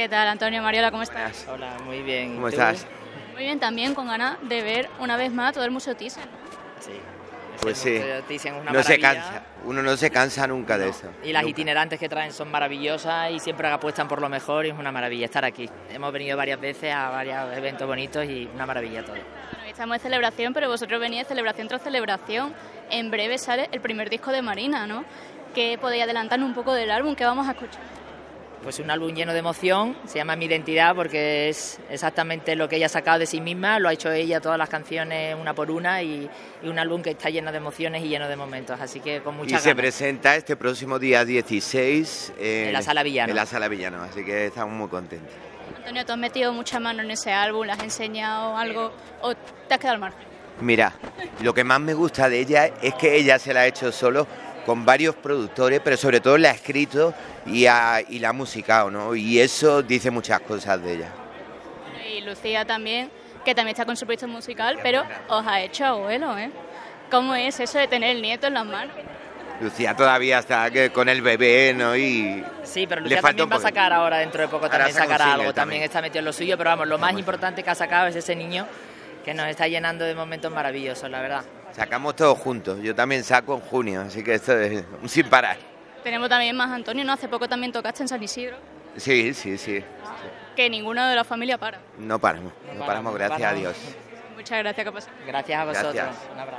¿Qué tal, Antonio Mariola? ¿Cómo estás? Hola, muy bien. ¿Y ¿Cómo tú? estás? Muy bien, también con ganas de ver una vez más todo el Museo Thyssen. ¿no? Sí. Pues sí. Museo Thyssen es una No se cansa, uno no se cansa nunca de eso. Y las Nunca. itinerantes que traen son maravillosas y siempre apuestan por lo mejor y es una maravilla estar aquí. Hemos venido varias veces a varios eventos bonitos y una maravilla todo. Bueno, estamos de celebración, pero vosotros venís de celebración tras celebración. En breve sale el primer disco de Marina, ¿no? ¿Qué podéis adelantarnos un poco del álbum que vamos a escuchar? Pues un álbum lleno de emoción, se llama Mi Identidad porque es exactamente lo que ella ha sacado de sí misma, lo ha hecho ella todas las canciones una por una y, y un álbum que está lleno de emociones y lleno de momentos, así que con Y muchas se ganas. presenta este próximo día 16 En la Sala Villano. En la Sala Villano, así que estamos muy contentos. Antonio, tú has metido mucha mano en ese álbum, ¿le has enseñado algo o te has quedado al margen? Mira, lo que más me gusta de ella es que ella se la ha hecho solo con varios productores, pero sobre todo la ha escrito y, ha- y la ha musicado, ¿no? Y eso dice muchas cosas de ella. Y Lucía también, que también está con su proyecto musical, pero os ha hecho abuelo, ¿eh? ¿Cómo es eso de tener el nieto en las manos? Lucía todavía está que- con el bebé, ¿no? Y Sí, pero Le Lucía falta también va a sacar ahora dentro de poco, Ahora también sacará algo, también también. está metido en lo suyo, pero vamos, lo más importante que ha sacado es ese niño que nos está llenando de momentos maravillosos, la verdad. Sacamos todos juntos. Yo también saco en junio, así que esto es un sin parar. Tenemos también más Antonio, ¿no? Hace poco también tocaste en San Isidro, Sí, sí, sí. que ninguno de la familia para. No paramos, no paramos, paramos, gracias a. Dios. Muchas gracias, que. Gracias a vosotros. Gracias. Un abrazo.